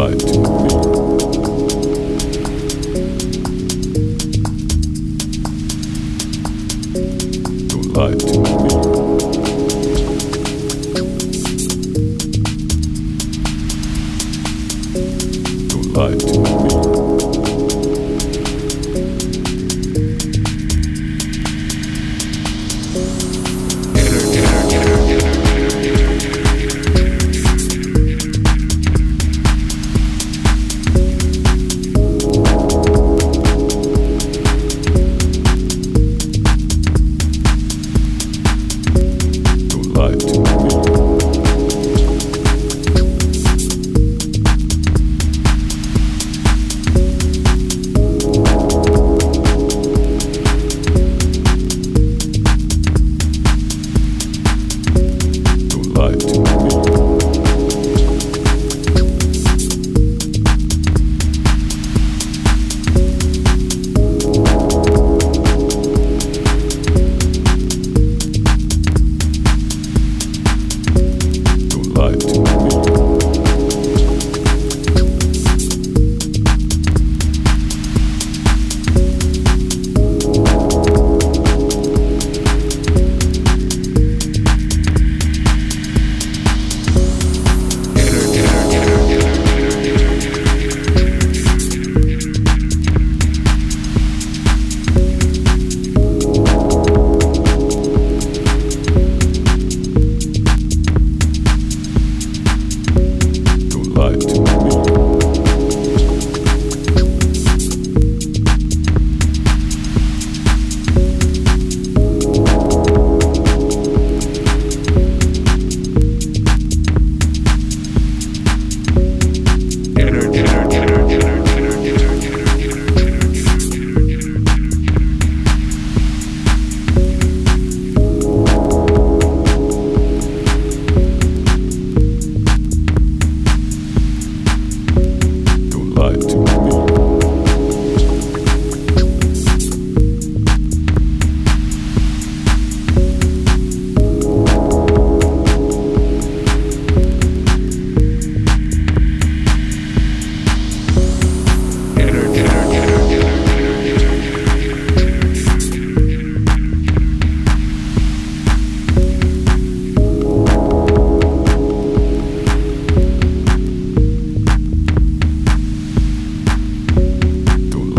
Bye. me.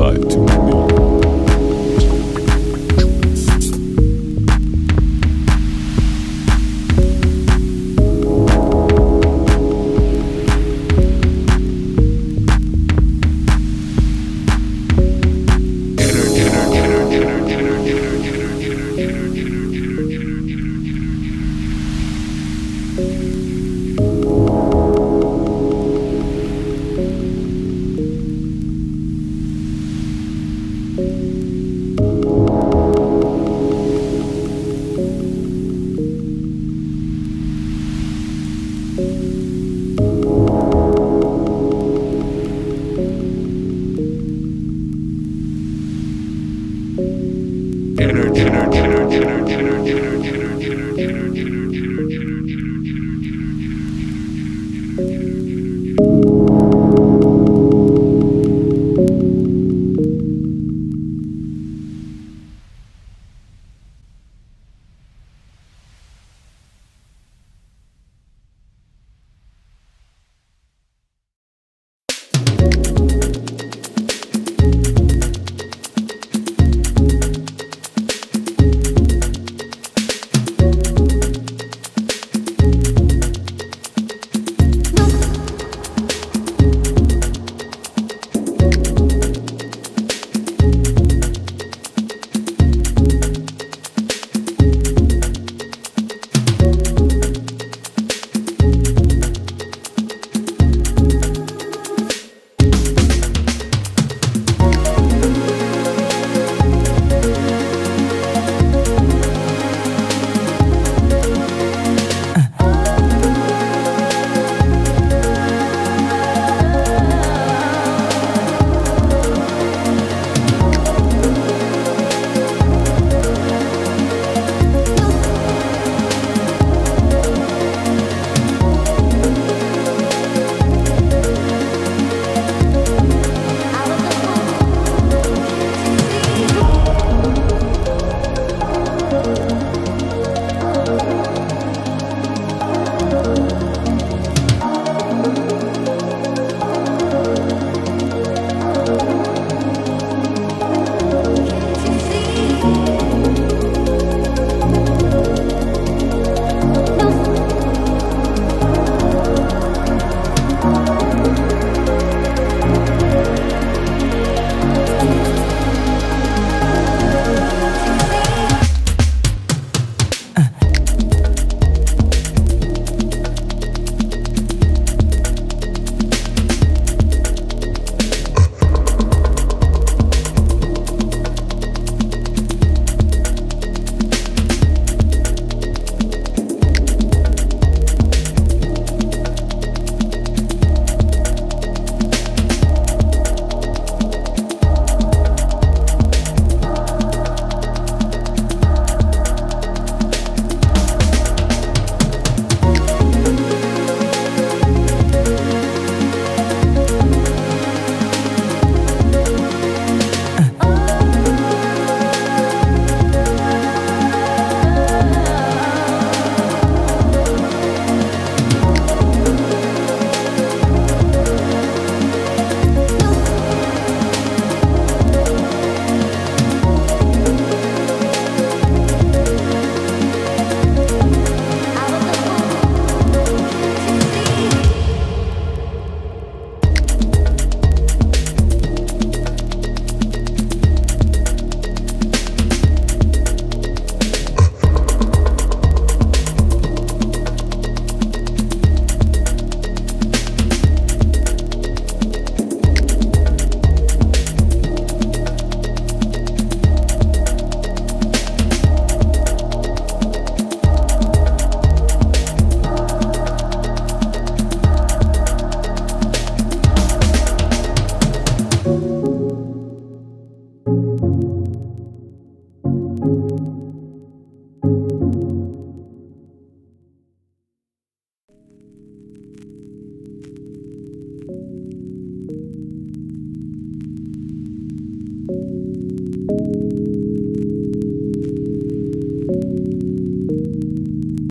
But.